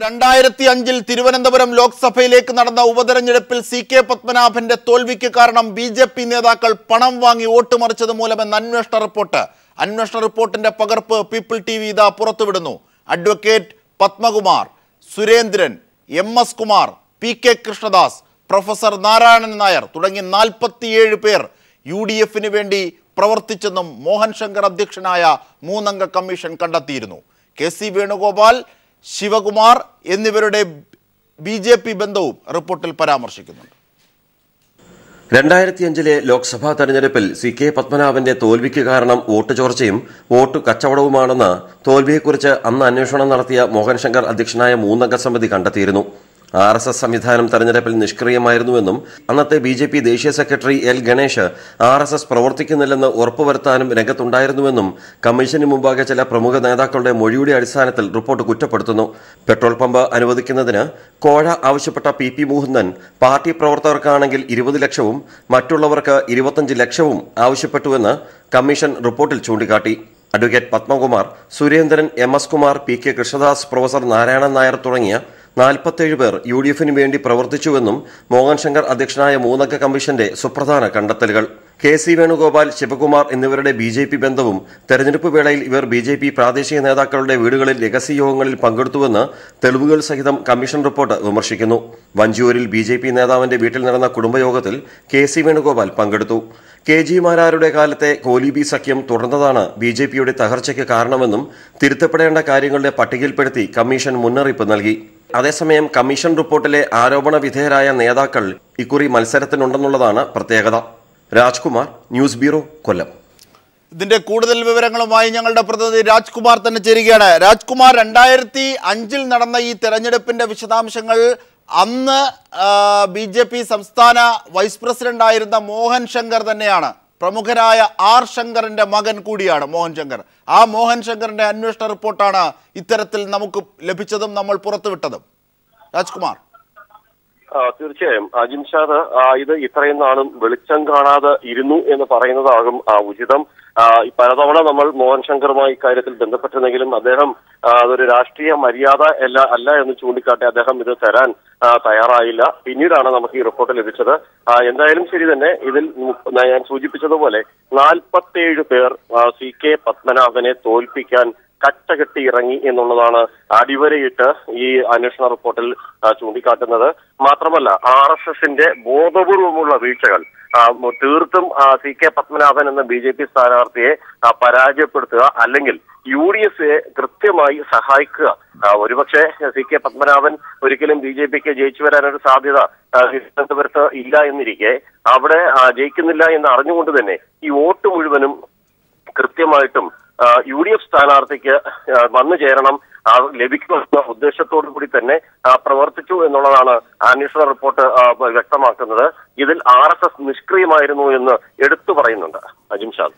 രണ്ടായിരത്തി അഞ്ചിൽ തിരുവനന്തപുരം ലോക്സഭയിലേക്ക് നടന്ന ഉപതെരഞ്ഞെടുപ്പിൽ സി കെ പത്മനാഭന്റെ തോൽവിക്ക് കാരണം ബി ജെ പി നേതാക്കൾ പണം വാങ്ങി വോട്ട് മറിച്ചത് മൂലമെന്ന് അന്വേഷണ റിപ്പോർട്ട്. അന്വേഷണ റിപ്പോർട്ടിന്റെ പകർപ്പ് പീപ്പിൾ ടി വി ഇതാ പുറത്തുവിടുന്നു. Advocate Padmakumar Surendran M S Kumar P K Krishnadas professor Narayanan Nair തുടങ്ങി നാൽപ്പത്തിയേഴ് പേർ യു ഡി എഫിന് വേണ്ടി പ്രവർത്തിച്ചെന്നും മോഹൻ ശങ്കർ അധ്യക്ഷനായ മൂന്നംഗ കമ്മീഷൻ കണ്ടെത്തിയിരുന്നു. കെ സി വേണുഗോപാൽ ശിവകുമാർ എന്നിവരുടെ ബി ജെ പി ബന്ധവും റിപ്പോർട്ടിൽ പരാമർശിക്കുന്നുണ്ട്. രണ്ടായിരത്തിയഞ്ചിലെ ലോക്സഭാ തെരഞ്ഞെടുപ്പിൽ സി കെ പത്മനാഭന്റെ തോൽവിക്ക് കാരണം വോട്ട് ചോർച്ചയും വോട്ട് കച്ചവടവുമാണെന്ന് തോൽവിയെക്കുറിച്ച് അന്ന് അന്വേഷണം നടത്തിയ മോഹൻ ശങ്കർ അധ്യക്ഷനായ മൂന്നംഗ സമിതി കണ്ടെത്തിയിരുന്നു. ആർ എസ് എസ് സംവിധാനം തെരഞ്ഞെടുപ്പിൽ നിഷ്ക്രിയമായിരുന്നുവെന്നും അന്നത്തെ ബി ജെ പി ദേശീയ secretary L Ganesh R S S പ്രവർത്തിക്കുന്നില്ലെന്ന് ഉറപ്പുവരുത്താനും രംഗത്തുണ്ടായിരുന്നുവെന്നും കമ്മീഷന് മുമ്പാകെ ചില പ്രമുഖ നേതാക്കളുടെ മൊഴിയുടെ അടിസ്ഥാനത്തിൽ റിപ്പോർട്ട് കുറ്റപ്പെടുത്തുന്നു. പെട്രോൾ പമ്പ് അനുവദിക്കുന്നതിന് കോഴ ആവശ്യപ്പെട്ട പി പി മോഹനൻ പാർട്ടി പ്രവർത്തകർക്കാണെങ്കിൽ ഇരുപത് ലക്ഷവും മറ്റുള്ളവർക്ക് ഇരുപത്തഞ്ച് ലക്ഷവും ആവശ്യപ്പെട്ടുവെന്ന് കമ്മീഷൻ റിപ്പോർട്ടിൽ ചൂണ്ടിക്കാട്ടി. Advocate Padmakumar Surendran M S Kumar P K Krishnadas professor Narayanan Nair തുടങ്ങിയ നാൽപ്പത്തേഴ് പേർ യു ഡി എഫിന് വേണ്ടി പ്രവർത്തിച്ചുവെന്നും മോഹൻ ശങ്കർ അധ്യക്ഷനായ മൂന്നംഗ കമ്മീഷന്റെ സുപ്രധാന കണ്ടെത്തലുകൾ. കെ സി വേണുഗോപാൽ ശിവകുമാർ എന്നിവരുടെ ബി ജെ പി ബന്ധവും തെരഞ്ഞെടുപ്പ് വേളയിൽ ഇവർ ബി ജെ പി പ്രാദേശിക നേതാക്കളുടെ വീടുകളിൽ രഹസ്യ യോഗങ്ങളിൽ പങ്കെടുത്തുവെന്ന് തെളിവുകൾ സഹിതം കമ്മീഷൻ റിപ്പോർട്ട് വിമർശിക്കുന്നു. വഞ്ചിയൂരിൽ ബി ജെ പി നേതാവിന്റെ വീട്ടിൽ നടന്ന കുടുംബയോഗത്തിൽ കെ സി വേണുഗോപാൽ പങ്കെടുത്തു. കെ ജി മാരാരുടെ കാലത്തെ കോലിബി സഖ്യം തുടർന്നതാണ് ബി ജെ പിയുടെ തകർച്ചയ്ക്ക് കാരണമെന്നും തിരുത്തപ്പെടേണ്ട കാര്യങ്ങളുടെ പട്ടികയിൽപ്പെടുത്തി കമ്മീഷൻ മുന്നറിയിപ്പ് നൽകി. അതേസമയം കമ്മീഷൻ റിപ്പോർട്ടിലെ ആരോപണ വിധേയരായ നേതാക്കൾ ഇക്കുറി മത്സരത്തിനുണ്ടെന്നുള്ളതാണ് പ്രത്യേകത. Rajkumar news bureau Kollam. ഇതിന്റെ കൂടുതൽ വിവരങ്ങളുമായി ഞങ്ങളുടെ പ്രതിനിധി രാജ്കുമാർ തന്നെ ചേരുകയാണ്. രാജ്കുമാർ രണ്ടായിരത്തി അഞ്ചിൽ നടന്ന ഈ തെരഞ്ഞെടുപ്പിന്റെ വിശദാംശങ്ങൾ അന്ന് ബി സംസ്ഥാന വൈസ് പ്രസിഡന്റ് ആയിരുന്ന മോഹൻ ശങ്കർ തന്നെയാണ്. പ്രമുഖരായ ആർ ശങ്കറിന്റെ മകൻ കൂടിയാണ് മോഹൻ ശങ്കർ. ആ മോഹൻ ശങ്കറിന്റെ അന്വേഷണ റിപ്പോർട്ടാണ് ഇത്തരത്തിൽ നമുക്ക് ലഭിച്ചതും നമ്മൾ പുറത്തുവിട്ടതും. രാജ്കുമാർ. തീർച്ചയായും. അജിൻഷാദ് ഇത് ഇത്രയും നാളും വെളിച്ചം കാണാതെ ഇരുന്നു എന്ന് പറയുന്നതാകും ഉചിതം. പലതവണ നമ്മൾ മോഹൻ ശങ്കറുമായി ഇക്കാര്യത്തിൽ ബന്ധപ്പെട്ടിരുന്നെങ്കിലും അദ്ദേഹം അതൊരു രാഷ്ട്രീയ മര്യാദ അല്ല അല്ല എന്ന് ചൂണ്ടിക്കാട്ടി അദ്ദേഹം ഇത് തരാൻ തയ്യാറായില്ല. പിന്നീടാണ് നമുക്ക് ഈ റിപ്പോർട്ട് ലഭിച്ചത്. എന്തായാലും ശരി തന്നെ ഇതിൽ ഞാൻ സൂചിപ്പിച്ചതുപോലെ നാൽപ്പത്തേഴ് പേർ സി കെ പത്മനാഭനെ തോൽപ്പിക്കാൻ കട്ടകെട്ടി ഇറങ്ങി എന്നുള്ളതാണ് അടിവരയിട്ട് ഈ അന്വേഷണ റിപ്പോർട്ടിൽ ചൂണ്ടിക്കാട്ടുന്നത്. മാത്രമല്ല ആർ എസ് എസിന്റെ ബോധപൂർവമുള്ള വീഴ്ചകൾ തീർത്തും സി കെ പത്മനാഭൻ എന്ന ബി ജെ പി സ്ഥാനാർത്ഥിയെ പരാജയപ്പെടുത്തുക അല്ലെങ്കിൽ യു ഡി എഫിനെ കൃത്യമായി സഹായിക്കുക. ഒരുപക്ഷെ സി കെ പത്മനാഭൻ ഒരിക്കലും ബി ജെ പിക്ക് ജയിച്ചു വരാനൊരു സാധ്യത തിരുവനന്തപുരത്ത് ഇല്ല എന്നിരിക്കെ അവിടെ ജയിക്കുന്നില്ല എന്ന് അറിഞ്ഞുകൊണ്ട് തന്നെ ഈ വോട്ട് മുഴുവനും കൃത്യമായിട്ടും യു ഡി എഫ് സ്ഥാനാർത്ഥിക്ക് വന്നു ചേരണം ലഭിക്കുമെന്ന ഉദ്ദേശത്തോടു കൂടി തന്നെ പ്രവർത്തിച്ചു എന്നുള്ളതാണ് അന്വേഷണ റിപ്പോർട്ട് വ്യക്തമാക്കുന്നത്. ഇതിൽ ആർ എസ് എസ് നിഷ്ക്രിയമായിരുന്നു എന്ന് എടുത്തു പറയുന്നുണ്ട് അജിംഷാദ്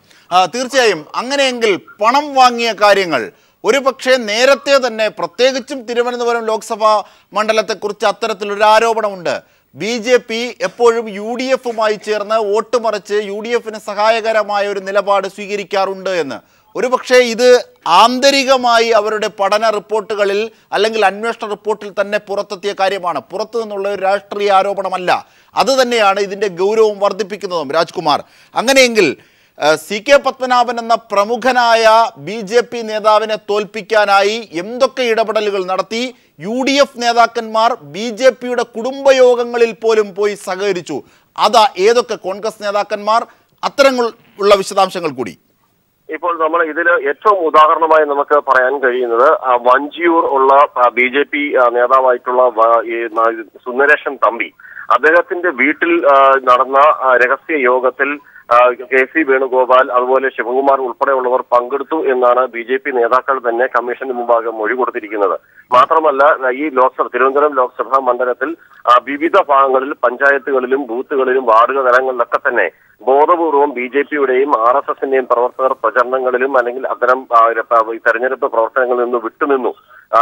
തീർച്ചയായും. അങ്ങനെയെങ്കിൽ പണം വാങ്ങിയ കാര്യങ്ങൾ ഒരു പക്ഷേ നേരത്തെ തന്നെ പ്രത്യേകിച്ചും തിരുവനന്തപുരം ലോക്സഭാ മണ്ഡലത്തെക്കുറിച്ച് അത്തരത്തിലൊരു ആരോപണമുണ്ട്. ബി ജെ പി എപ്പോഴും യു ഡി എഫുമായി ചേർന്ന് വോട്ട് മറിച്ച് യു ഡി എഫിന് സഹായകരമായ ഒരു നിലപാട് സ്വീകരിക്കാറുണ്ട് എന്ന്. ഒരുപക്ഷെ ഇത് ആന്തരികമായി അവരുടെ പഠന റിപ്പോർട്ടുകളിൽ അല്ലെങ്കിൽ അന്വേഷണ റിപ്പോർട്ടിൽ തന്നെ പുറത്തെത്തിയ കാര്യമാണ്. പുറത്തു നിന്നുള്ള ഒരു രാഷ്ട്രീയ ആരോപണമല്ല. അത് തന്നെയാണ് ഇതിന്റെ ഗൗരവം വർദ്ധിപ്പിക്കുന്നതും രാജ്കുമാർ. അങ്ങനെയെങ്കിൽ സി കെ പത്മനാഭൻ എന്ന പ്രമുഖനായ ബി ജെ പി നേതാവിനെ തോൽപ്പിക്കാനായി എന്തൊക്കെ ഇടപെടലുകൾ നടത്തി? യു ഡി എഫ് നേതാക്കന്മാർ ബി ജെ പിയുടെ കുടുംബയോഗങ്ങളിൽ പോലും പോയി സഹകരിച്ചു. അതാ ഏതൊക്കെ കോൺഗ്രസ് നേതാക്കന്മാർ? അത്തരങ്ങൾ ഉള്ള വിശദാംശങ്ങൾ കൂടി. ഇപ്പോൾ നമ്മൾ ഇതിൽ ഏറ്റവും ഉദാഹരണമായി നമുക്ക് പറയാൻ കഴിയുന്നത് വഞ്ചിയൂർ ഉള്ള ബി ജെ പി നേതാവായിട്ടുള്ള സുന്ദരേശൻ തമ്പി. അദ്ദേഹത്തിന്റെ വീട്ടിൽ നടന്ന രഹസ്യ യോഗത്തിൽ കെ സി വേണുഗോപാൽ അതുപോലെ ശിവകുമാർ ഉൾപ്പെടെയുള്ളവർ പങ്കെടുത്തു എന്നാണ് ബി ജെ പി നേതാക്കൾ തന്നെ കമ്മീഷന് മുമ്പാകെ മൊഴി കൊടുത്തിരിക്കുന്നത്. മാത്രമല്ല ഈ ലോക്സഭ തിരുവനന്തപുരം ലോക്സഭാ മണ്ഡലത്തിൽ വിവിധ ഭാഗങ്ങളിൽ പഞ്ചായത്തുകളിലും ബൂത്തുകളിലും വാർഡ് തലങ്ങളിലൊക്കെ തന്നെ ബോധപൂർവം ബി ജെ പിയുടെയും ആർ എസ് എസിന്റെയും പ്രവർത്തകർ പ്രചരണങ്ങളിലും അല്ലെങ്കിൽ അത്തരം തെരഞ്ഞെടുപ്പ് പ്രവർത്തനങ്ങളിൽ നിന്ന് വിട്ടുനിന്നു.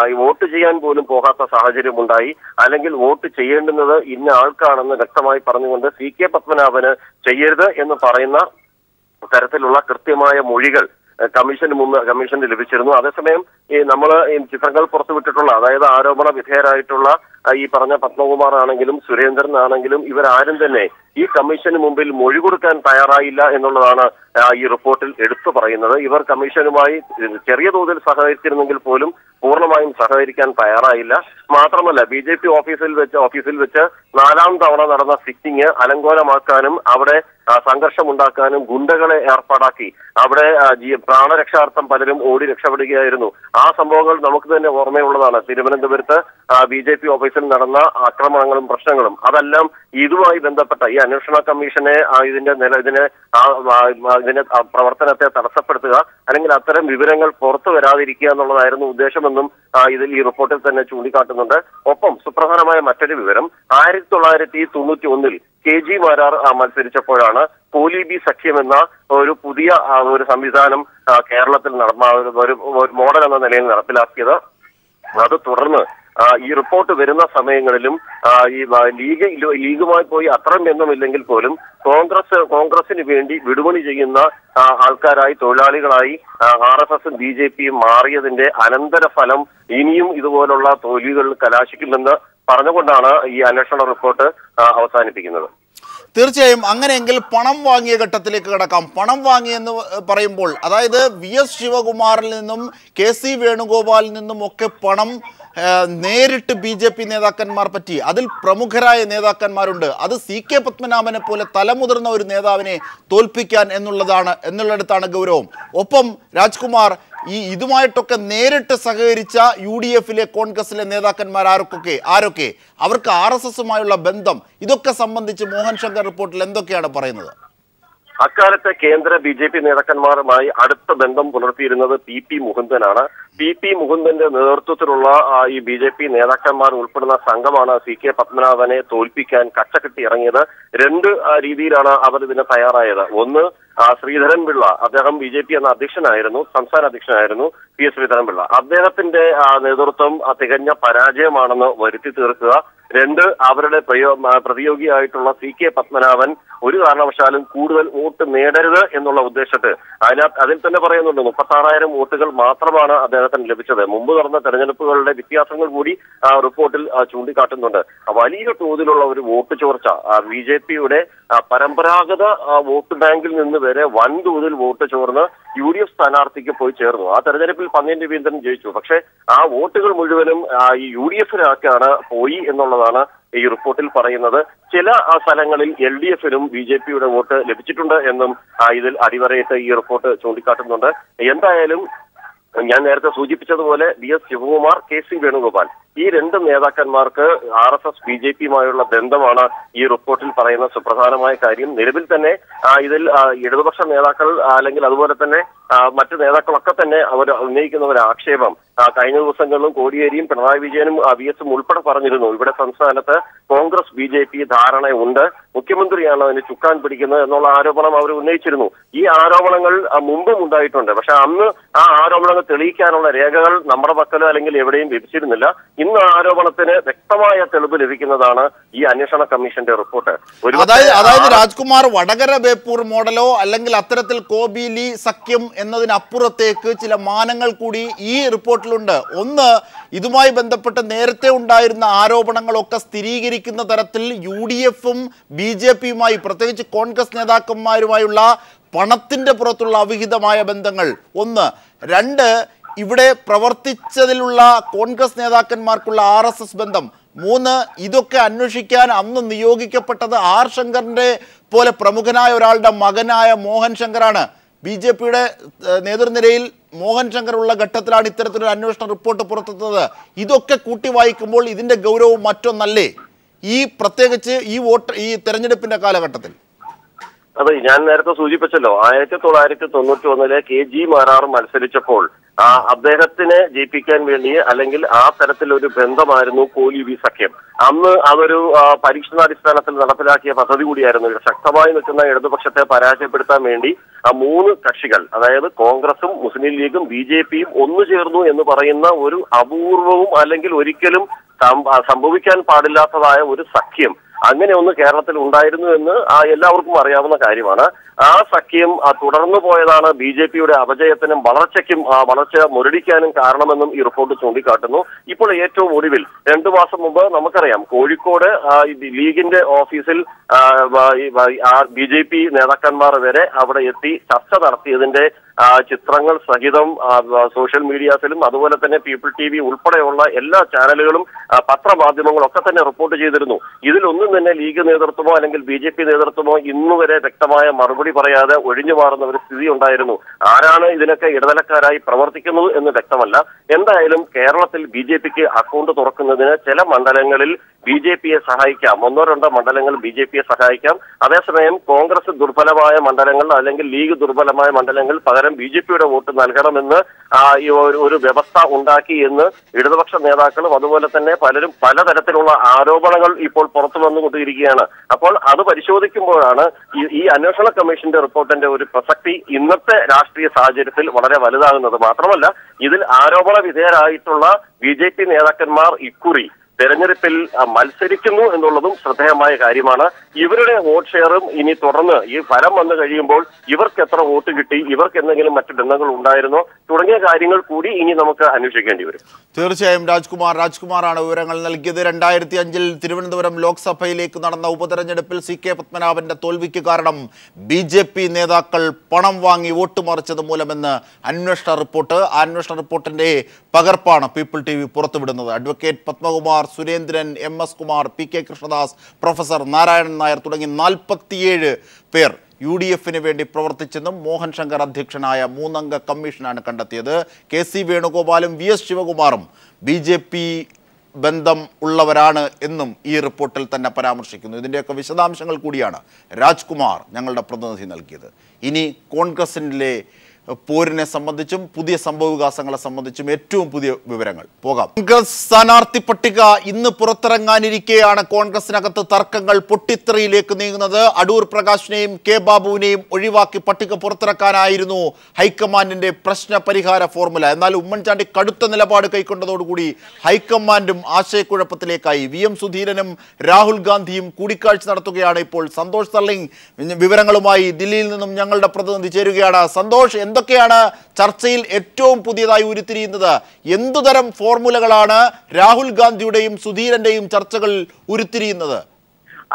ഈ വോട്ട് ചെയ്യാൻ പോലും പോകാത്ത സാഹചര്യമുണ്ടായി. അല്ലെങ്കിൽ വോട്ട് ചെയ്യേണ്ടുന്നത് ഇന്ന ആൾക്കാണെന്ന് വ്യക്തമായി പറഞ്ഞുകൊണ്ട് സി കെ പത്മനാഭന് ചെയ്യരുത് എന്ന് പറയുന്ന തരത്തിലുള്ള കൃത്യമായ മൊഴികൾ കമ്മീഷന് മുമ്പ് കമ്മീഷന് ലഭിച്ചിരുന്നു. അതേസമയം ഈ നമ്മൾ ഈ ചിത്രങ്ങൾ പുറത്തുവിട്ടിട്ടുള്ള അതായത് ആരോപണ വിധേയരായിട്ടുള്ള ഈ പറഞ്ഞ പത്മകുമാർ ആണെങ്കിലും സുരേന്ദ്രൻ ആണെങ്കിലും ഇവരാരും തന്നെ ഈ കമ്മീഷന് മുമ്പിൽ മൊഴി കൊടുക്കാൻ തയ്യാറായില്ല എന്നുള്ളതാണ് ഈ റിപ്പോർട്ടിൽ എടുത്തു പറയുന്നത്. ഇവർ കമ്മീഷനുമായി ചെറിയ തോതിൽ സഹകരിച്ചിരുന്നെങ്കിൽ പോലും പൂർണമായും സഹകരിക്കാൻ തയ്യാറായില്ല. മാത്രമല്ല ബി ജെ പി ഓഫീസിൽ വെച്ച് ഓഫീസിൽ വെച്ച് നാലാം തവണ നടന്ന സിറ്റിംഗ് അലങ്കോലമാക്കാനും അവിടെ സംഘർഷമുണ്ടാക്കാനും ഗുണ്ടകളെ ഏർപ്പാടാക്കി. അവിടെ പ്രാണരക്ഷാർത്ഥം പലരും ഓടി രക്ഷപ്പെടുകയായിരുന്നു. ആ സംഭവങ്ങൾ നമുക്ക് തന്നെ ഓർമ്മയുള്ളതാണ്. തിരുവനന്തപുരത്ത് ബി ജെ പി ഓഫീസിൽ നടന്ന ആക്രമണങ്ങളും പ്രശ്നങ്ങളും അതെല്ലാം ഇതുമായി ബന്ധപ്പെട്ട ഈ അന്വേഷണ കമ്മീഷനെ ഇതിന്റെ നില ഇതിനെ ഇതിന്റെ പ്രവർത്തനത്തെ തടസ്സപ്പെടുത്തുക അല്ലെങ്കിൽ അത്തരം വിവരങ്ങൾ പുറത്തു വരാതിരിക്കുക എന്നുള്ളതായിരുന്നു ഉദ്ദേശമെന്നും ഇതിൽ ഈ റിപ്പോർട്ടിൽ തന്നെ ചൂണ്ടിക്കാട്ടുന്നുണ്ട്. ഒപ്പം സുപ്രധാനമായ മറ്റൊരു വിവരം ആയിരത്തി തൊള്ളായിരത്തി തൊണ്ണൂറ്റി ഒന്നിൽ കെ ജി മാരാർ മത്സരിച്ചപ്പോഴാണ് പോലിബി സഖ്യം എന്ന ഒരു പുതിയ ഒരു സംവിധാനം കേരളത്തിൽ നടന്ന ഒരു- മോഡൽ എന്ന നിലയിൽ നടപ്പിലാക്കിയത്. അത് തുടർന്ന് ഈ റിപ്പോർട്ട് വരുന്ന സമയങ്ങളിലും ഈ ലീഗ് ലീഗുമായി പോയി അത്രയും ബന്ധമില്ലെങ്കിൽ പോലും കോൺഗ്രസ് കോൺഗ്രസിന് വേണ്ടി വിടുപണി ചെയ്യുന്ന ആൾക്കാരായി തൊഴിലാളികളായി ആർ എസ് എസും ബി ജെ പിയും മാറിയതിന്റെ അനന്തര ഫലം ഇനിയും ഇതുപോലുള്ള തോൽവികൾ കലാശിക്കുമെന്ന് പറഞ്ഞുകൊണ്ടാണ് ഈ അന്വേഷണ റിപ്പോർട്ട് അവസാനിപ്പിക്കുന്നത്. തീർച്ചയായും അങ്ങനെയെങ്കിൽ പണം വാങ്ങിയ ഘട്ടത്തിലേക്ക് കടക്കാം. പണം വാങ്ങിയെന്ന് പറയുമ്പോൾ അതായത് വി എസ് ശിവകുമാറിൽ നിന്നും കെ സി വേണുഗോപാലിൽ നിന്നും ഒക്കെ പണം നേരിട്ട് ബി ജെ പി നേതാക്കന്മാർ പറ്റി. അതിൽ പ്രമുഖരായ നേതാക്കന്മാരുണ്ട്. അത് സി കെ പത്മനാഭനെ പോലെ തലമുതിർന്ന ഒരു നേതാവിനെ തോൽപ്പിക്കാൻ എന്നുള്ളതാണ് എന്നുള്ളിടത്താണ് ഗൗരവം. ഒപ്പം രാജ്കുമാർ ഈ ഇതുമായിട്ടൊക്കെ നേരിട്ട് സഹകരിച്ച യു ഡി എഫിലെ കോൺഗ്രസിലെ നേതാക്കന്മാർ ആരൊക്കെ? ആരൊക്കെ? അവർക്ക് ആർ എസ് എസുമായുള്ള ബന്ധം ഇതൊക്കെ സംബന്ധിച്ച് മോഹൻ ശങ്കർ റിപ്പോർട്ടിൽ എന്തൊക്കെയാണ് പറയുന്നത്? അക്കാലത്തെ കേന്ദ്ര ബി ജെ പി നേതാക്കന്മാരുമായി അടുത്ത ബന്ധം പുലർത്തിയിരുന്നത് പി പി മുകുന്ദനാണ്. പി പി മുകുന്ദന്റെ നേതൃത്വത്തിലുള്ള ഈ ബി ജെ പി നേതാക്കന്മാർ ഉൾപ്പെടുന്ന സംഘമാണ് സി കെ പത്മനാഭനെ തോൽപ്പിക്കാൻ കച്ചക്കെട്ടി ഇറങ്ങിയത്. രണ്ട് രീതിയിലാണ് അവർ ഇതിന് തയ്യാറായത്. ഒന്ന് ശ്രീധരൻ പിള്ള. അദ്ദേഹം ബി ജെ പി എന്ന അധ്യക്ഷനായിരുന്നു സംസ്ഥാന അധ്യക്ഷനായിരുന്നു പി എസ് ശ്രീധരൻ പിള്ള. അദ്ദേഹത്തിന്റെ നേതൃത്വം തികഞ്ഞ പരാജയമാണെന്ന് വരുത്തി തീർക്കുക. രണ്ട് അവരുടെ പ്രതിയോഗിയായിട്ടുള്ള സി കെ പത്മനാഭൻ ഒരു കാരണവശാലും കൂടുതൽ വോട്ട് നേടരുത് എന്നുള്ള ഉദ്ദേശത്തെ അതിനകത്ത് അതിൽ തന്നെ പറയുന്നുണ്ട് മുപ്പത്തി ആറായിരം വോട്ടുകൾ മാത്രമാണ് അദ്ദേഹത്തിന് ലഭിച്ചത്. മുമ്പ് നടന്ന തെരഞ്ഞെടുപ്പുകളുടെ വ്യത്യാസങ്ങൾ കൂടി റിപ്പോർട്ടിൽ ചൂണ്ടിക്കാട്ടുന്നുണ്ട്. വലിയ തോതിലുള്ള ഒരു വോട്ട് ചോർച്ച ബി ജെ പിയുടെ പരമ്പരാഗത വോട്ട് ബാങ്കിൽ നിന്ന് വരെ വൻതോതിൽ വോട്ട് ചോർന്ന് യു ഡി എഫ് സ്ഥാനാർത്ഥിക്ക് പോയി ചേർന്നു. ആ തെരഞ്ഞെടുപ്പിൽ പന്നിയൻ രവീന്ദ്രൻ ജയിച്ചു. പക്ഷേ ആ വോട്ടുകൾ മുഴുവനും ഈ യു ഡി എഫിനാക്കാണ് പോയി എന്നുള്ളതാണ് ഈ റിപ്പോർട്ടിൽ പറയുന്നത്. ചില സ്ഥലങ്ങളിൽ എൽ ഡി എഫിനും ബി ജെ പിയുടെ വോട്ട് ലഭിച്ചിട്ടുണ്ട് എന്നും ഇതിൽ അടിവരയിട്ട് ഈ റിപ്പോർട്ട് ചൂണ്ടിക്കാട്ടുന്നുണ്ട്. എന്തായാലും ഞാൻ നേരത്തെ സൂചിപ്പിച്ചതുപോലെ B S Sivakumar K C Venugopal ഈ രണ്ട് നേതാക്കന്മാർക്ക് R S S B J പിയുമായുള്ള ബന്ധമാണ് ഈ റിപ്പോർട്ടിൽ പറയുന്ന സുപ്രധാനമായ കാര്യം. നിലവിൽ തന്നെ ഇതിൽ ഇടതുപക്ഷ നേതാക്കൾ അല്ലെങ്കിൽ അതുപോലെ തന്നെ മറ്റു നേതാക്കളൊക്കെ തന്നെ അവർ ഉന്നയിക്കുന്ന ഒരു ആക്ഷേപം. കഴിഞ്ഞ ദിവസങ്ങളിലും കോടിയേരിയും പിണറായി വിജയനും വി എസും ഉൾപ്പെടെ പറഞ്ഞിരുന്നു. ഇവിടെ സംസ്ഥാനത്ത് കോൺഗ്രസ് ബി ജെ പി ധാരണയുണ്ട്. മുഖ്യമന്ത്രിയാണ് അതിന് ചുക്കാൻ പിടിക്കുന്നത് എന്നുള്ള ആരോപണം അവർ ഉന്നയിച്ചിരുന്നു. ഈ ആരോപണങ്ങൾ മുമ്പും ഉണ്ടായിട്ടുണ്ട്. പക്ഷെ അന്ന് ആ ആരോപണങ്ങൾ തെളിയിക്കാനുള്ള രേഖകൾ നമ്മുടെ പക്കലോ അല്ലെങ്കിൽ എവിടെയും ലഭിച്ചിരുന്നില്ല. ഇന്ന് ആരോപണത്തിന് വ്യക്തമായ തെളിവ് ലഭിക്കുന്നതാണ് ഈ അന്വേഷണ കമ്മീഷന്റെ റിപ്പോർട്ട്. അതായത് അതായത് രാജ്കുമാർ വടകര ബേപ്പൂർ മോഡലോ അല്ലെങ്കിൽ അത്തരത്തിൽ കോബിലി സഖ്യം എന്നതിനപ്പുറത്തേക്ക് ചില മാനങ്ങൾ കൂടി ഈ റിപ്പോർട്ടിലുണ്ട്. ഒന്ന് ഇതുമായി ബന്ധപ്പെട്ട് നേരത്തെ ഉണ്ടായിരുന്ന ആരോപണങ്ങളൊക്കെ സ്ഥിരീകരിക്കുന്ന തരത്തിൽ യു ഡി എഫും ബി ജെ പിയുമായി പ്രത്യേകിച്ച് കോൺഗ്രസ് നേതാക്കന്മാരുമായുള്ള പണത്തിന്റെ പുറത്തുള്ള അവിഹിതമായ ബന്ധങ്ങൾ. ഒന്ന് രണ്ട് ഇവിടെ പ്രവർത്തിച്ചതിലുള്ള കോൺഗ്രസ് നേതാക്കന്മാർക്കുള്ള ആർ എസ് എസ് ബന്ധം. മൂന്ന് ഇതൊക്കെ അന്വേഷിക്കാൻ അന്ന് നിയോഗിക്കപ്പെട്ടത് ആർ ശങ്കറിന്റെ പോലെ പ്രമുഖനായ ഒരാളുടെ മകനായ മോഹൻ ശങ്കറാണ്. ബി ജെ പിയുടെ നേതൃനിരയിൽ മോഹൻ ശങ്കർ ഉള്ള ഘട്ടത്തിലാണ് ഇത്തരത്തിലൊരു അന്വേഷണ റിപ്പോർട്ട് പുറത്തെത്തുന്നത് ഇതൊക്കെ കൂട്ടി വായിക്കുമ്പോൾ ഇതിന്റെ ഗൗരവം മറ്റൊന്നല്ലേ? ഈ പ്രത്യേകിച്ച് ഈ വോട്ട് ഈ തെരഞ്ഞെടുപ്പിന്റെ കാലഘട്ടത്തിൽ. അതെ ഞാൻ നേരത്തെ സൂചിപ്പിച്ചല്ലോ ആയിരത്തി തൊള്ളായിരത്തി തൊണ്ണൂറ്റി ഒന്നിലെ കെ ജി മാരാർ മത്സരിച്ചപ്പോൾ അദ്ദേഹത്തിനെ ജയിപ്പിക്കാൻ വേണ്ടി അല്ലെങ്കിൽ ആ തരത്തിലൊരു ബന്ധമായിരുന്നു കോലി വി സഖ്യം. അന്ന് അതൊരു പരീക്ഷണാടിസ്ഥാനത്തിൽ നടപ്പിലാക്കിയ പദ്ധതി കൂടിയായിരുന്നു. ശക്തമായി നിൽക്കുന്ന ഇടതുപക്ഷത്തെ പരാജയപ്പെടുത്താൻ വേണ്ടി ആ മൂന്ന് കക്ഷികൾ അതായത് കോൺഗ്രസും മുസ്ലിം ലീഗും ബി ജെ പിയും ഒന്നു ചേർന്നു എന്ന് പറയുന്ന ഒരു അപൂർവവും അല്ലെങ്കിൽ ഒരിക്കലും സംഭവിക്കാൻ പാടില്ലാത്തതായ ഒരു സഖ്യം അങ്ങനെ ഒന്ന് കേരളത്തിൽ ഉണ്ടായിരുന്നു എന്ന് ആ എല്ലാവർക്കും അറിയാവുന്ന കാര്യമാണ്. ആ സഖ്യം തുടർന്നു പോയതാണ് ബി ജെ പിയുടെ അപജയത്തിനും വളർച്ചയ്ക്കും വളർച്ച മുരടിക്കാനും കാരണമെന്നും ഈ റിപ്പോർട്ട് ചൂണ്ടിക്കാട്ടുന്നു. ഇപ്പോൾ ഏറ്റവും ഒടുവിൽ രണ്ടു മാസം മുമ്പ് നമുക്കറിയാം കോഴിക്കോട് ലീഗിന്റെ ഓഫീസിൽ ബി ജെ പി നേതാക്കന്മാർ വരെ അവിടെ എത്തി ചർച്ച നടത്തിയതിന്റെ ചിത്രങ്ങൾ സഹിതം സോഷ്യൽ മീഡിയാസിലും അതുപോലെ തന്നെ പീപ്പിൾ ടി വി ഉൾപ്പെടെയുള്ള എല്ലാ ചാനലുകളും പത്രമാധ്യമങ്ങളും ഒക്കെ തന്നെ റിപ്പോർട്ട് ചെയ്തിരുന്നു. ഇതിലൊന്നും തന്നെ ലീഗ് നേതൃത്വമോ അല്ലെങ്കിൽ ബി ജെ പി നേതൃത്വമോ ഇന്നുവരെ വ്യക്തമായ മറുപടി പറയാതെ ഒഴിഞ്ഞു മാറുന്ന ഒരു സ്ഥിതി ഉണ്ടായിരുന്നു. ആരാണ് ഇതിനൊക്കെ ഇടനിലക്കാരായി പ്രവർത്തിക്കുന്നത് എന്ന് വ്യക്തമല്ല. എന്തായാലും കേരളത്തിൽ ബി ജെ പിക്ക് അക്കൗണ്ട് തുറക്കുന്നതിന് ചില മണ്ഡലങ്ങളിൽ ബി ജെ പിയെ സഹായിക്കാം. ഒന്നോ രണ്ടോ മണ്ഡലങ്ങൾ ബി ജെ പിയെ സഹായിക്കാം. അതേസമയം കോൺഗ്രസ് ദുർബലമായ മണ്ഡലങ്ങൾ അല്ലെങ്കിൽ ലീഗ് ദുർബലമായ മണ്ഡലങ്ങൾ പകരം ബി ജെ പിയുടെ വോട്ട് നൽകണമെന്ന് ഒരു വ്യവസ്ഥ ഉണ്ടാക്കി എന്ന് ഇടതുപക്ഷ നേതാക്കളും അതുപോലെ തന്നെ പലരും പലതരത്തിലുള്ള ആരോപണങ്ങൾ ഇപ്പോൾ പുറത്തു വന്നുകൊണ്ടിരിക്കുകയാണ്. അപ്പോൾ അത് പരിശോധിക്കുമ്പോഴാണ് ഈ അന്വേഷണ കമ്മീഷന്റെ റിപ്പോർട്ടിന്റെ ഒരു പ്രസക്തി ഇന്നത്തെ രാഷ്ട്രീയ സാഹചര്യത്തിൽ വളരെ വലുതാകുന്നത്. മാത്രമല്ല ഇതിൽ ആരോപണ വിധേയരായിട്ടുള്ള ബി ജെ പി നേതാക്കന്മാർ ഇക്കുറി തെരഞ്ഞെടുപ്പിൽ മത്സരിക്കുന്നു എന്നുള്ളതും ശ്രദ്ധേയമായ കാര്യമാണ്. ഇവരുടെ വോട്ട് ഷെയറും ഇനി തുടർന്ന് ഈ ഫലം വന്നു കഴിയുമ്പോൾ ഇവർക്ക് എത്ര വോട്ട് കിട്ടി ഇവർക്ക് എന്തെങ്കിലും മറ്റു ബന്ധങ്ങൾ ഉണ്ടായിരുന്നോ തുടങ്ങിയ കാര്യങ്ങൾ കൂടി ഇനി നമുക്ക് അന്വേഷിക്കേണ്ടി വരും. തീർച്ചയായും രാജ്കുമാർ രാജ്കുമാറാണ് വിവരങ്ങൾ നൽകിയത്. രണ്ടായിരത്തി അഞ്ചിൽ തിരുവനന്തപുരം ലോക്സഭയിലേക്ക് നടന്ന ഉപതെരഞ്ഞെടുപ്പിൽ സി കെ പത്മനാഭന്റെ തോൽവിക്ക് കാരണം ബി ജെ പി നേതാക്കൾ പണം വാങ്ങി വോട്ട് മറിച്ചത് മൂലമെന്ന് അന്വേഷണ റിപ്പോർട്ട് അന്വേഷണ റിപ്പോർട്ടിന്റെ പകർപ്പാണ് People T V പുറത്തുവിടുന്നത്. Advocate Padmakumar Surendran M S Kumar P K Krishnadas professor Narayanan Nair തുടങ്ങി നാൽപ്പത്തിയേഴ് പേർ യു ഡി എഫിന് വേണ്ടി പ്രവർത്തിച്ചെന്നും മോഹൻ ശങ്കർ അധ്യക്ഷനായ മൂന്നംഗ കമ്മീഷനാണ് കണ്ടെത്തിയത്. കെ സി വേണുഗോപാലും വി എസ് ശിവകുമാറും ബി ജെ പി ബന്ധം ഉള്ളവരാണ് എന്നും ഈ റിപ്പോർട്ടിൽ തന്നെ പരാമർശിക്കുന്നു. ഇതിന്റെയൊക്കെ വിശദാംശങ്ങൾ കൂടിയാണ് രാജ്കുമാർ ഞങ്ങളുടെ പ്രതിനിധി നൽകിയത്. ഇനി കോൺഗ്രസിന്റെ പോരിനെ സംബന്ധിച്ചും പുതിയ സംഭവവികാസങ്ങളെ സംബന്ധിച്ചും ഏറ്റവും പുതിയ വിവരങ്ങൾ. പോകാം. കോൺഗ്രസ് സ്ഥാനാർത്ഥി പട്ടിക ഇന്ന് പുറത്തിറങ്ങാനിരിക്കെയാണ്. കോൺഗ്രസിനകത്ത് തർക്കങ്ങൾ പൊട്ടിത്തെറിയിലേക്ക് നീങ്ങുന്നത്. അടൂർ പ്രകാശിനെയും കെ ബാബുവിനെയും ഒഴിവാക്കി പട്ടിക പുറത്തിറക്കാനായിരുന്നു ഹൈക്കമാൻഡിന്റെ പ്രശ്ന പരിഹാര ഫോർമുല. എന്നാൽ ഉമ്മൻചാണ്ടി കടുത്ത നിലപാട് കൈക്കൊണ്ടതോടുകൂടി ഹൈക്കമാൻഡും ആശയക്കുഴപ്പത്തിലേക്കായി. വി എം സുധീരനും രാഹുൽ ഗാന്ധിയും കൂടിക്കാഴ്ച നടത്തുകയാണ് ഇപ്പോൾ. സന്തോഷ് സർലിംഗ് വിവരങ്ങളുമായി ദില്ലിയിൽ നിന്നും ഞങ്ങളുടെ പ്രതിനിധി ചേരുകയാണ്. സന്തോഷ് എന്തൊക്കെയാണ് ചർച്ചയിൽ ഏറ്റവും പുതിയതായി ഉരുത്തിരിയുന്നത്? എന്തുതരം ഫോർമുലകളാണ് രാഹുൽ ഗാന്ധിയുടെയും സുധീരന്റെയും ചർച്ചകൾ ഉരുത്തിരിയുന്നത്?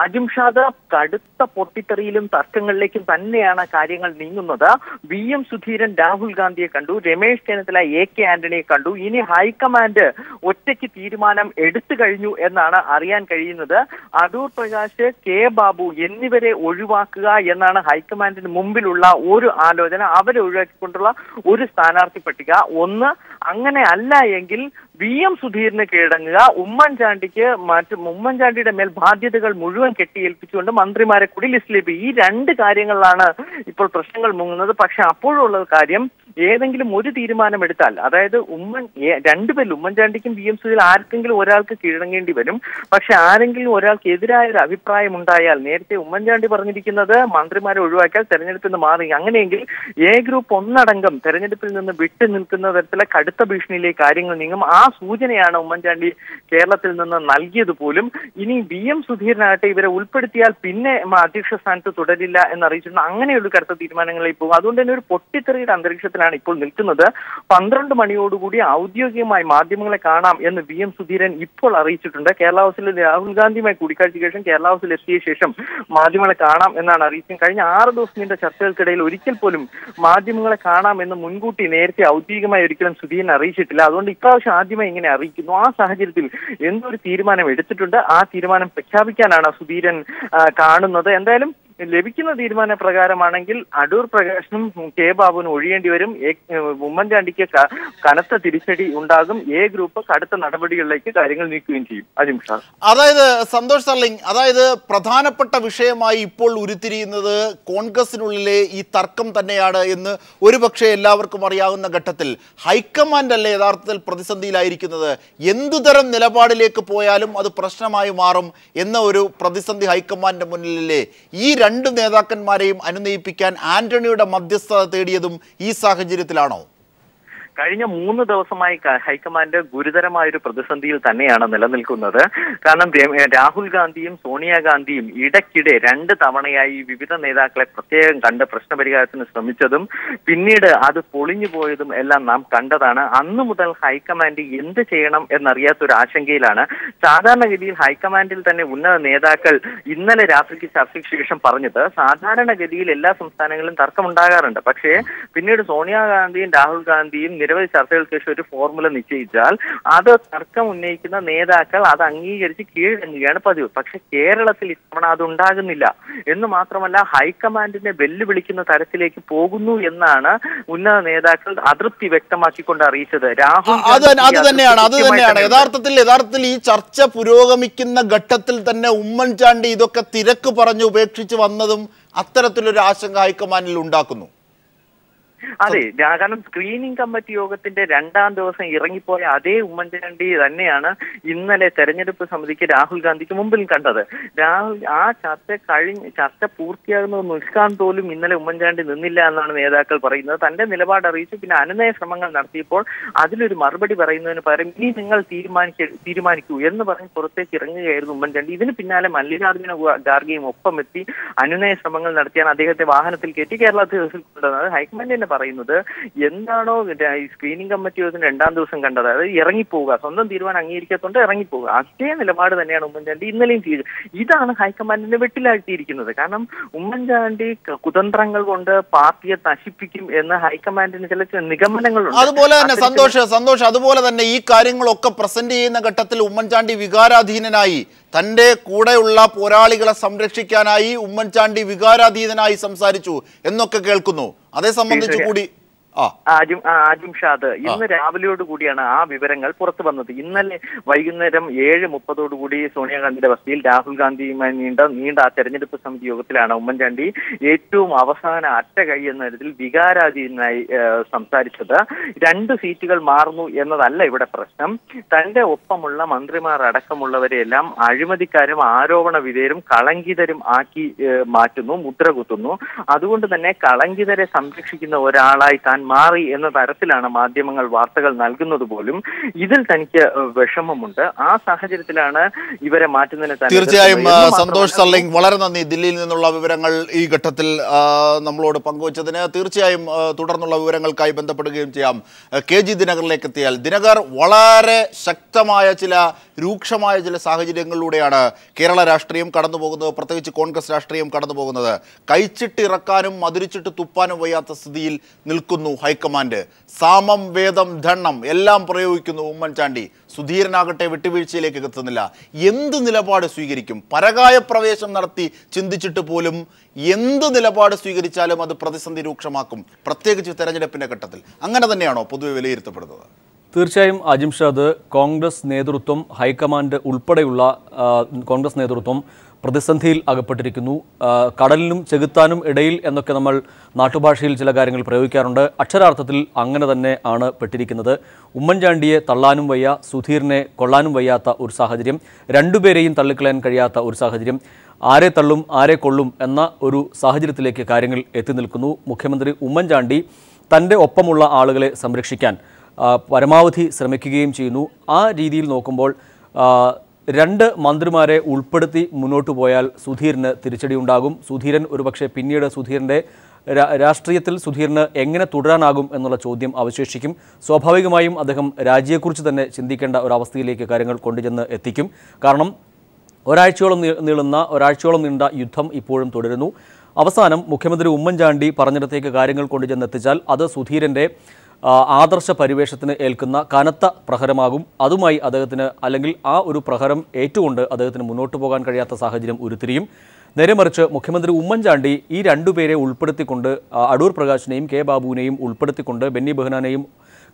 അജിംഷാദ് കടുത്ത പൊട്ടിത്തെറിയിലും തർക്കങ്ങളിലേക്കും തന്നെയാണ് കാര്യങ്ങൾ നീങ്ങുന്നത്. വി എം സുധീരൻ രാഹുൽ ഗാന്ധിയെ കണ്ടു. രമേശ് ചെന്നിത്തല എ കെ ആന്റണിയെ കണ്ടു. ഇനി ഹൈക്കമാൻഡ് ഒറ്റയ്ക്ക് തീരുമാനം എടുത്തു കഴിഞ്ഞു എന്നാണ് അറിയാൻ കഴിയുന്നത്. അടൂർ പ്രകാശ് കെ ബാബു എന്നിവരെ ഒഴിവാക്കുക എന്നാണ് ഹൈക്കമാൻഡിന് മുമ്പിലുള്ള ഒരു ആലോചന. അവരെ ഒഴിവാക്കിക്കൊണ്ടുള്ള ഒരു സ്ഥാനാർത്ഥി പട്ടിക. ഒന്ന് അങ്ങനെ അല്ല എങ്കിൽ വി എം സുധീറിന് കീഴടങ്ങുക. ഉമ്മൻചാണ്ടിക്ക് മറ്റു ഉമ്മൻചാണ്ടിയുടെ മേൽ ബാധ്യതകൾ മുഴുവൻ കെട്ടിയേൽപ്പിച്ചുകൊണ്ട് മന്ത്രിമാരെ കൂടി ലിസ്റ്റിലേക്ക് ഈ രണ്ട് കാര്യങ്ങളിലാണ് ഇപ്പോൾ പ്രശ്നങ്ങൾ മുങ്ങുന്നത്. പക്ഷെ അപ്പോഴുള്ള കാര്യം ഏതെങ്കിലും ഒരു തീരുമാനം എടുത്താൽ അതായത് ഉമ്മൻ രണ്ടുപേരിൽ ഉമ്മൻചാണ്ടിക്കും വി എം സുധീർ ആർക്കെങ്കിലും ഒരാൾക്ക് കീഴടങ്ങേണ്ടി വരും. പക്ഷെ ആരെങ്കിലും ഒരാൾക്ക് എതിരായ ഒരു അഭിപ്രായം ഉണ്ടായാൽ നേരത്തെ ഉമ്മൻചാണ്ടി പറഞ്ഞിരിക്കുന്നത് മന്ത്രിമാരെ ഒഴിവാക്കിയാൽ തെരഞ്ഞെടുപ്പിൽ നിന്ന് മാറി. അങ്ങനെയെങ്കിൽ എ ഗ്രൂപ്പ് ഒന്നടങ്കം തെരഞ്ഞെടുപ്പിൽ നിന്ന് വിട്ടു നിൽക്കുന്ന തരത്തിലെ കടുത്ത ഭീഷണിയിലേക്ക് കാര്യങ്ങൾ നീങ്ങും. ആ സൂചനയാണ് ഉമ്മൻചാണ്ടി കേരളത്തിൽ നിന്ന് നൽകിയത് പോലും. ഇനി വി എം സുധീരനാകട്ടെ ഇവരെ ഉൾപ്പെടുത്തിയാൽ പിന്നെ അധ്യക്ഷ സ്ഥാനത്ത് തുടരില്ല എന്ന് അറിയിച്ചിട്ടുണ്ട് അങ്ങനെയുള്ള കടുത്ത തീരുമാനങ്ങളിൽ പോകും. അതുകൊണ്ട് തന്നെ ഒരു പൊട്ടിത്തെറിയുടെ അന്തരീക്ഷത്തിലാണ് ഇപ്പോൾ നിൽക്കുന്നത്. പന്ത്രണ്ട് മണിയോടുകൂടി ഔദ്യോഗികമായി മാധ്യമങ്ങളെ കാണാം എന്ന് വി എം സുധീരൻ ഇപ്പോൾ അറിയിച്ചിട്ടുണ്ട്. കേരള ഹൗസിൽ രാഹുൽ ഗാന്ധിയുമായി കൂടിക്കാഴ്ചയ്ക്ക് ശേഷം കേരള ഹൗസിൽ എത്തിയ ശേഷം മാധ്യമങ്ങളെ കാണാം എന്നാണ് അറിയിച്ചത്. കഴിഞ്ഞ ആറ് ദിവസം നീണ്ട ചർച്ചകൾക്കിടയിൽ ഒരിക്കൽ പോലും മാധ്യമങ്ങളെ കാണാം എന്ന് മുൻകൂട്ടി നേരത്തെ ഔദ്യോഗികമായി ഒരിക്കലും സുധീരൻ അറിയിച്ചിട്ടില്ല. അതുകൊണ്ട് ഇപ്രാവശ്യം ആദ്യമായി ഇങ്ങനെ അറിയിക്കുന്നു. ആ സാഹചര്യത്തിൽ എന്തൊരു തീരുമാനം എടുത്തിട്ടുണ്ട്? ആ തീരുമാനം പ്രഖ്യാപിക്കാനാണ് സുധീരൻ കാണുന്നത്. എന്തായാലും ലഭിക്കുന്ന തീരുമാന പ്രകാരമാണെങ്കിൽ അടൂർ പ്രകാശനും കെ ബാബുവിനും ഒഴിയേണ്ടി വരും. ഉമ്മൻചാണ്ടിക്ക് കനത്ത തിരിച്ചടി ഉണ്ടാകും. എ ഗ്രൂപ്പ് കടുത്ത നടപടികളിലേക്ക് കാര്യങ്ങൾ നീക്കുകയും ചെയ്യും. അജിം അതായത് സന്തോഷ് സർലിംഗ് അതായത് പ്രധാനപ്പെട്ട വിഷയമായി ഇപ്പോൾ ഉരുത്തിരിയുന്നത് കോൺഗ്രസിനുള്ളിലെ ഈ തർക്കം തന്നെയാണ് എന്ന് ഒരുപക്ഷെ എല്ലാവർക്കും അറിയാവുന്ന ഘട്ടത്തിൽ ഹൈക്കമാൻഡ് അല്ലേ യഥാർത്ഥത്തിൽ പ്രതിസന്ധിയിലായിരിക്കുന്നത്? എന്തുതരം നിലപാടിലേക്ക് പോയാലും അത് പ്രശ്നമായി മാറും എന്ന ഒരു പ്രതിസന്ധി ഹൈക്കമാൻഡിന്റെ മുന്നിലല്ലേ ഈ രണ്ട് നേതാക്കന്മാരെയും അനുനയിപ്പിക്കാൻ ആന്റണിയുടെ മധ്യസ്ഥത തേടിയതും ഈ സാഹചര്യത്തിലാണോ? കഴിഞ്ഞ മൂന്ന് ദിവസമായി ഹൈക്കമാൻഡ് ഗുരുതരമായ ഒരു പ്രതിസന്ധിയിൽ തന്നെയാണ് നിലനിൽക്കുന്നത്. കാരണം രാഹുൽ ഗാന്ധിയും സോണിയാഗാന്ധിയും ഇടയ്ക്കിടെ രണ്ട് തവണയായി വിവിധ നേതാക്കളെ പ്രത്യേകം കണ്ട് പ്രശ്നപരിഹാരത്തിന് ശ്രമിച്ചതും പിന്നീട് അത് പൊളിഞ്ഞു പോയതും എല്ലാം നാം കണ്ടതാണ്. അന്നു മുതൽ ഹൈക്കമാൻഡ് എന്ത് ചെയ്യണം എന്നറിയാത്ത ഒരു ആശങ്കയിലാണ്. സാധാരണഗതിയിൽ ഹൈക്കമാൻഡിൽ തന്നെ ഉന്നത നേതാക്കൾ ഇന്നലെ രാത്രിക്ക് ചർച്ചയ്ക്ക് ശേഷം പറഞ്ഞത് സാധാരണഗതിയിൽ എല്ലാ സംസ്ഥാനങ്ങളിലും തർക്കമുണ്ടാകാറുണ്ട്. പക്ഷേ പിന്നീട് സോണിയാഗാന്ധിയും രാഹുൽ ഗാന്ധിയും നിരവധി ചർച്ചകൾക്ക് ശേഷം ഒരു ഫോർമുല നിശ്ചയിച്ചാൽ അത് തർക്കം ഉന്നയിക്കുന്ന നേതാക്കൾ അത് അംഗീകരിച്ച് കീഴടങ്ങുകയാണ് പതിവ്. പക്ഷെ കേരളത്തിൽ ഇത്തവണ അത് ഉണ്ടാകുന്നില്ല. എന്ന് മാത്രമല്ല ഹൈക്കമാൻഡിനെ വെല്ലുവിളിക്കുന്ന തരത്തിലേക്ക് പോകുന്നു എന്നാണ് ഉന്നത നേതാക്കൾ അതൃപ്തി വ്യക്തമാക്കിക്കൊണ്ട് അറിയിച്ചത്. രാഹുൽ അത് തന്നെയാണ് അത് തന്നെയാണ്. യഥാർത്ഥത്തിൽ യഥാർത്ഥത്തിൽ ഈ ചർച്ച പുരോഗമിക്കുന്ന ഘട്ടത്തിൽ തന്നെ ഉമ്മൻചാണ്ടി ഇതൊക്കെ തിരക്ക് പറഞ്ഞ് ഉപേക്ഷിച്ച് വന്നതും അത്തരത്തിലൊരു ആശങ്ക ഹൈക്കമാൻഡിൽ ഉണ്ടാക്കുന്നു. അതെ കാരണം സ്ക്രീനിംഗ് കമ്മിറ്റി യോഗത്തിന്റെ രണ്ടാം ദിവസം ഇറങ്ങിപ്പോയ അതേ ഉമ്മൻചാണ്ടി തന്നെയാണ് ഇന്നലെ തെരഞ്ഞെടുപ്പ് സമിതിക്ക് രാഹുൽ ഗാന്ധിക്ക് മുമ്പിൽ കണ്ടത്. രാഹുൽ ആ ചർച്ച കഴിഞ്ഞ് ചർച്ച പൂർത്തിയാകുന്നത് നിൽക്കാൻ പോലും ഇന്നലെ ഉമ്മൻചാണ്ടി നിന്നില്ല എന്നാണ് നേതാക്കൾ പറയുന്നത്. തന്റെ നിലപാട് അറിയിച്ചു. പിന്നെ അനുനയ ശ്രമങ്ങൾ നടത്തിയപ്പോൾ അതിലൊരു മറുപടി പറയുന്നതിന് പകരം ഇനി നിങ്ങൾ തീരുമാനിക്ക തീരുമാനിക്കൂ എന്ന് പറഞ്ഞ് പുറത്തേക്ക് ഇറങ്ങുകയായിരുന്നു ഉമ്മൻചാണ്ടി. ഇതിന് പിന്നാലെ മല്ലികാർജുന ഖാർഗെയും ഒപ്പം എത്തി അനുനയ ശ്രമങ്ങൾ നടത്തിയാണ് അദ്ദേഹത്തെ വാഹനത്തിൽ കയറ്റി കേരളത്തിൽ കൊണ്ടുവന്നത് ഹൈക്കമാൻഡ് തന്നെ പറയുന്നത് എന്താണോ സ്ക്രീനിംഗ് കമ്മിറ്റി യോഗത്തിന് രണ്ടാം ദിവസം കണ്ടത്. അതായത് ഇറങ്ങിപ്പോവുക. സ്വന്തം തീരുമാനം അംഗീകരിക്കാത്തതുകൊണ്ട് ഇറങ്ങിപ്പോവുക. അതേ നിലപാട് തന്നെയാണ് ഉമ്മൻചാണ്ടി ഇന്നലെയും ചെയ്തത് ഇതാണ് ഹൈക്കമാൻഡിനെ വെട്ടിലാഴ്ത്തിയിരിക്കുന്നത്. കാരണം ഉമ്മൻചാണ്ടി കുതന്ത്രങ്ങൾ കൊണ്ട് പാർട്ടിയെ നശിപ്പിക്കും എന്ന് ഹൈക്കമാൻഡിന് ചില നിഗമനങ്ങളുണ്ട്. അതുപോലെ തന്നെ സന്തോഷം സന്തോഷം സന്തോഷ് അതുപോലെ തന്നെ ഈ കാര്യങ്ങളൊക്കെ പ്രസന്റ് ചെയ്യുന്ന ഘട്ടത്തിൽ ഉമ്മൻചാണ്ടി വികാരാധീനനായി. തന്റെ കൂടെയുള്ള പോരാളികളെ സംരക്ഷിക്കാനായി ഉമ്മൻചാണ്ടി വികാരാതീതനായി സംസാരിച്ചു എന്നൊക്കെ കേൾക്കുന്നു. അതേ സംബന്ധിച്ചു കൂടി ആജിം ഷാദ് ഇന്ന് രാവിലെയോട് കൂടിയാണ് ആ വിവരങ്ങൾ പുറത്തു വന്നത്. ഇന്നലെ വൈകുന്നേരം ഏഴ് മുപ്പതോടുകൂടി സോണിയാഗാന്ധിയുടെ വസതിയിൽ രാഹുൽ ഗാന്ധിയുമായി നീണ്ട നീണ്ട ആ തെരഞ്ഞെടുപ്പ് സമിതി യോഗത്തിലാണ് ഉമ്മൻചാണ്ടി ഏറ്റവും അവസാന അറ്റ കൈ എന്ന തരത്തിൽ വികാരാധീനായി സംസാരിച്ചത്. രണ്ട് സീറ്റുകൾ മാറുന്നു എന്നതല്ല ഇവിടെ പ്രശ്നം. തന്റെ ഒപ്പമുള്ള മന്ത്രിമാർ അടക്കമുള്ളവരെയെല്ലാം അഴിമതിക്കാരും ആരോപണ വിധേയരും കളങ്കിതരും ആക്കി മാറ്റുന്നു മുദ്ര കുത്തുന്നു. അതുകൊണ്ട് തന്നെ കളങ്കിതരെ സംരക്ഷിക്കുന്ന ഒരാളായി താൻ മാറി എന്ന തരത്തിലാണ് മാധ്യമങ്ങൾ വാർത്തകൾ നൽകുന്നത് പോലും. ഇതിൽ തനിക്ക് വിഷമമുണ്ട്. ആ സാഹചര്യത്തിലാണ് ഇവരെ മാറ്റുന്നതിന് തീർച്ചയായും സന്തോഷ് സർലിംഗ് വളരെ നന്ദി. ദില്ലിയിൽ നിന്നുള്ള വിവരങ്ങൾ ഈ ഘട്ടത്തിൽ നമ്മളോട് പങ്കുവച്ചതിന് തീർച്ചയായും തുടർന്നുള്ള വിവരങ്ങൾക്കായി ബന്ധപ്പെടുകയും ചെയ്യാം. കെ ജി ദിനകറിലേക്ക് എത്തിയാൽ. ദിനകർ വളരെ ശക്തമായ ചില രൂക്ഷമായ ചില സാഹചര്യങ്ങളിലൂടെയാണ് കേരള രാഷ്ട്രീയം കടന്നു പോകുന്നത് പ്രത്യേകിച്ച് കോൺഗ്രസ് രാഷ്ട്രീയം കടന്നു പോകുന്നത് കഴിച്ചിട്ട് ഇറക്കാനും മധുരിച്ചിട്ട് തുപ്പാനും വയ്യാത്ത സ്ഥിതിയിൽ നിൽക്കുന്നു ഹൈക്കമാൻഡ്. സാമം വേദം ധണ്ണം എല്ലാം പ്രയോഗിക്കുന്നു ഉമ്മൻചാണ്ടി. സുധീരനാകട്ടെ വിട്ടുവീഴ്ചയിലേക്ക് എത്തുന്നില്ല. എന്ത് നിലപാട് സ്വീകരിക്കും? പരകായ പ്രവേശം നടത്തി ചിന്തിച്ചിട്ട് പോലും എന്ത് നിലപാട് സ്വീകരിച്ചാലും അത് പ്രതിസന്ധി രൂക്ഷമാക്കും. പ്രത്യേകിച്ച് തെരഞ്ഞെടുപ്പിന്റെ ഘട്ടത്തിൽ. അങ്ങനെ തന്നെയാണോ പൊതുവെ വിലയിരുത്തപ്പെടുന്നത്? തീർച്ചയായും അജിംഷാദ് കോൺഗ്രസ് നേതൃത്വം ഹൈക്കമാൻഡ് ഉൾപ്പെടെയുള്ള കോൺഗ്രസ് നേതൃത്വം പ്രതിസന്ധിയിൽ അകപ്പെട്ടിരിക്കുന്നു. കടലിനും ചെകുത്താനും ഇടയിൽ എന്നൊക്കെ നമ്മൾ നാട്ടുഭാഷയിൽ ചില കാര്യങ്ങൾ പ്രയോഗിക്കാറുണ്ട്. അക്ഷരാർത്ഥത്തിൽ അങ്ങനെ തന്നെ ആണ് പെട്ടിരിക്കുന്നത്. ഉമ്മൻചാണ്ടിയെ തള്ളാനും വയ്യ സുധീറിനെ കൊള്ളാനും വയ്യാത്ത ഒരു സാഹചര്യം രണ്ടുപേരെയും തള്ളിക്കളയാൻ കഴിയാത്ത ഒരു സാഹചര്യം ആരെ തള്ളും ആരെ കൊള്ളും എന്ന ഒരു സാഹചര്യത്തിലേക്ക് കാര്യങ്ങൾ എത്തി നിൽക്കുന്നു. മുഖ്യമന്ത്രി ഉമ്മൻചാണ്ടി തന്റെ ഒപ്പമുള്ള ആളുകളെ സംരക്ഷിക്കാൻ പരമാവധി ശ്രമിക്കുകയും ചെയ്യുന്നു. ആ രീതിയിൽ നോക്കുമ്പോൾ രണ്ട് മന്ത്രിമാരെ ഉൾപ്പെടുത്തി മുന്നോട്ട് പോയാൽ സുധീറിന് തിരിച്ചടി ഉണ്ടാകും. സുധീരൻ ഒരുപക്ഷെ പിന്നീട് സുധീറിന്റെ രാഷ്ട്രീയത്തിൽ സുധീറിന് എങ്ങനെ തുടരാനാകും എന്നുള്ള ചോദ്യം അവശേഷിക്കും. സ്വാഭാവികമായും അദ്ദേഹം രാജിയെക്കുറിച്ച് തന്നെ ചിന്തിക്കേണ്ട ഒരവസ്ഥയിലേക്ക് കാര്യങ്ങൾ കൊണ്ടുചെന്ന് എത്തിക്കും. കാരണം ഒരാഴ്ചയോളം നീളുന്ന ഒരാഴ്ചയോളം നീണ്ട യുദ്ധം ഇപ്പോഴും തുടരുന്നു. അവസാനം മുഖ്യമന്ത്രി ഉമ്മൻചാണ്ടി പറഞ്ഞിടത്തേക്ക് കാര്യങ്ങൾ കൊണ്ടുചെന്നെത്തിച്ചാൽ അത് സുധീരന്റെ ആദർശ പരിവേഷത്തിന് ഏൽക്കുന്ന കനത്ത പ്രഹരമാകും. അതുമായി അദ്ദേഹത്തിന് അല്ലെങ്കിൽ ആ ഒരു പ്രഹരം ഏറ്റുകൊണ്ട് അദ്ദേഹത്തിന് മുന്നോട്ട് പോകാൻ കഴിയാത്ത സാഹചര്യം ഉരുത്തിരിയും. നേരെ മറിച്ച് മുഖ്യമന്ത്രി ഉമ്മൻചാണ്ടി ഈ രണ്ടുപേരെ ഉൾപ്പെടുത്തിക്കൊണ്ട് അടൂർ പ്രകാശിനെയും കെ ബാബുവിനെയും ഉൾപ്പെടുത്തിക്കൊണ്ട് ബെന്നി ബെഹനാനെയും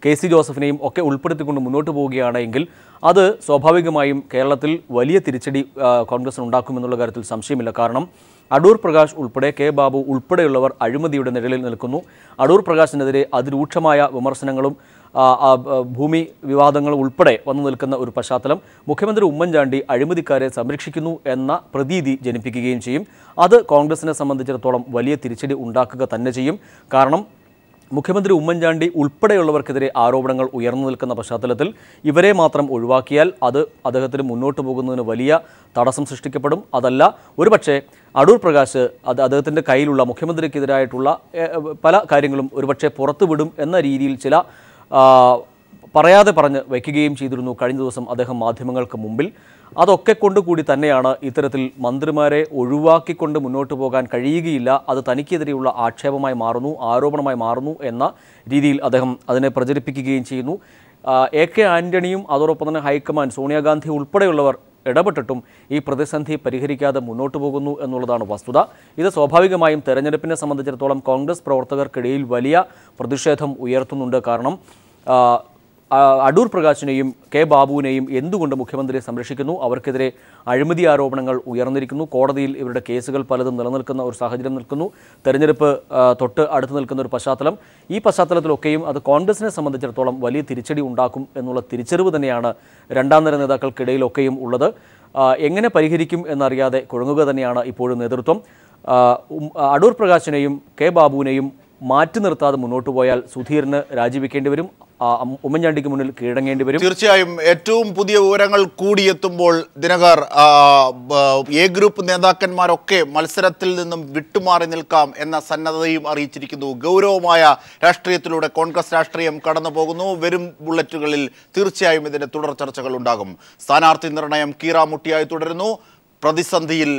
കെ സി ജോസഫിനെയും ഒക്കെ ഉൾപ്പെടുത്തിക്കൊണ്ട് മുന്നോട്ട് പോവുകയാണെങ്കിൽ അത് സ്വാഭാവികമായും കേരളത്തിൽ വലിയ തിരിച്ചടി കോൺഗ്രസ് ഉണ്ടാക്കുമെന്നുള്ള കാര്യത്തിൽ സംശയമില്ല. കാരണം അടൂർ പ്രകാശ് ഉൾപ്പെടെ കെ ബാബു ഉൾപ്പെടെയുള്ളവർ അഴിമതിയുടെ നിഴലിൽ നിൽക്കുന്നു. അടൂർ പ്രകാശിനെതിരെ അതിരൂക്ഷമായ വിമർശനങ്ങളും ഭൂമി വിവാദങ്ങൾ ഉൾപ്പെടെ വന്നു നിൽക്കുന്ന ഒരു പശ്ചാത്തലം മുഖ്യമന്ത്രി ഉമ്മൻചാണ്ടി അഴിമതിക്കാരെ സംരക്ഷിക്കുന്നു എന്ന പ്രതീതി ജനിപ്പിക്കുകയും ചെയ്യും. അത് കോൺഗ്രസിനെ സംബന്ധിച്ചിടത്തോളം വലിയ തിരിച്ചടി ഉണ്ടാക്കുക തന്നെ ചെയ്യും. കാരണം മുഖ്യമന്ത്രി ഉമ്മൻചാണ്ടി ഉൾപ്പെടെയുള്ളവർക്കെതിരെ ആരോപണങ്ങൾ ഉയർന്നു നിൽക്കുന്ന പശ്ചാത്തലത്തിൽ ഇവരെ മാത്രം ഒഴിവാക്കിയാൽ അത് അദ്ദേഹത്തിന് മുന്നോട്ട് പോകുന്നതിന് വലിയ തടസ്സം സൃഷ്ടിക്കപ്പെടും. അതല്ല ഒരുപക്ഷെ അടൂർ പ്രകാശ് അത് അദ്ദേഹത്തിന്റെ കയ്യിലുള്ള മുഖ്യമന്ത്രിക്കെതിരായിട്ടുള്ള പല കാര്യങ്ങളും ഒരുപക്ഷെ പുറത്തുവിടും എന്ന രീതിയിൽ ചില പറയാതെ പറഞ്ഞ് വയ്ക്കുകയും ചെയ്തിരുന്നു കഴിഞ്ഞ ദിവസം അദ്ദേഹം മാധ്യമങ്ങൾക്ക് മുമ്പിൽ. അതൊക്കെ കൊണ്ടുകൂടി തന്നെയാണ് ഇത്തരത്തിൽ മന്ത്രിമാരെ ഒഴിവാക്കിക്കൊണ്ട് മുന്നോട്ട് പോകാൻ കഴിയുകയില്ല. അത് തനിക്കെതിരെയുള്ള ആക്ഷേപമായി മാറുന്നു ആരോപണമായി മാറുന്നു എന്ന രീതിയിൽ അദ്ദേഹം അതിനെ പ്രചരിപ്പിക്കുകയും ചെയ്യുന്നു. എ കെ ആന്റണിയും അതോടൊപ്പം തന്നെ ഹൈക്കമാൻഡ് സോണിയാഗാന്ധി ഉൾപ്പെടെയുള്ളവർ ഇടപെട്ടിട്ടും ഈ പ്രതിസന്ധി പരിഹരിക്കാതെ മുന്നോട്ട് പോകുന്നു എന്നുള്ളതാണ് വസ്തുത. ഇത് സ്വാഭാവികമായും തെരഞ്ഞെടുപ്പിനെ സംബന്ധിച്ചിടത്തോളം കോൺഗ്രസ് പ്രവർത്തകർക്കിടയിൽ വലിയ പ്രതിഷേധം ഉയർത്തുന്നുണ്ട് കാരണം അടൂർ പ്രകാശിനെയും കെ ബാബുവിനെയും എന്തുകൊണ്ട് മുഖ്യമന്ത്രി സംരക്ഷിക്കുന്നു? അവർക്കെതിരെ അഴിമതി ആരോപണങ്ങൾ ഉയർന്നിരിക്കുന്നു. കോടതിയിൽ ഇവരുടെ കേസുകൾ പലതും നിലനിൽക്കുന്ന ഒരു സാഹചര്യം നിൽക്കുന്നു. തെരഞ്ഞെടുപ്പ് തൊട്ട് അടുത്ത് നിൽക്കുന്ന ഒരു പശ്ചാത്തലം. ഈ പശ്ചാത്തലത്തിലൊക്കെയും അത് കോൺഗ്രസിനെ സംബന്ധിച്ചിടത്തോളം വലിയ തിരിച്ചടി ഉണ്ടാക്കും എന്നുള്ള തിരിച്ചറിവ് തന്നെയാണ് രണ്ടാം നിര നേതാക്കൾക്കിടയിലൊക്കെയും ഉള്ളത്. എങ്ങനെ പരിഹരിക്കും എന്നറിയാതെ കുഴങ്ങുക തന്നെയാണ് ഇപ്പോഴും നേതൃത്വം. അടൂർ പ്രകാശിനെയും കെ ബാബുവിനെയും മാറ്റി നിർത്താതെ മുന്നോട്ട് പോയാൽ സുധീറിന് രാജിവെക്കേണ്ടി വരും. ഉമ്മൻചാണ്ടിക്ക് മുന്നിൽ കീഴടങ്ങേണ്ടി വരും. തീർച്ചയായും ഏറ്റവും പുതിയ വിവരങ്ങൾ കൂടിയെത്തുമ്പോൾ ദിനകർ എ ഗ്രൂപ്പ് നേതാക്കന്മാരൊക്കെ മത്സരത്തിൽ നിന്നും വിട്ടുമാറി നിൽക്കാം എന്ന സന്നദ്ധതയും അറിയിച്ചിരിക്കുന്നു. ഗൗരവമായ രാഷ്ട്രീയത്തിലൂടെ കോൺഗ്രസ് രാഷ്ട്രീയം കടന്നു പോകുന്നു. വരും ബുള്ളറ്റുകളിൽ തീർച്ചയായും ഇതിന്റെ തുടർ ചർച്ചകൾ ഉണ്ടാകും. സ്ഥാനാർത്ഥി നിർണയം കീറാമുട്ടിയായി തുടരുന്നു. പ്രതിസന്ധിയിൽ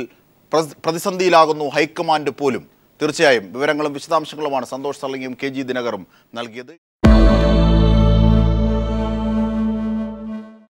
പ്രതിസന്ധിയിലാകുന്നു ഹൈക്കമാൻഡ് പോലും. തീർച്ചയായും വിവരങ്ങളും വിശദാംശങ്ങളുമാണ് സന്തോഷ് സള്ളിയും കെ ജി ദിനകറും നൽകിയത്.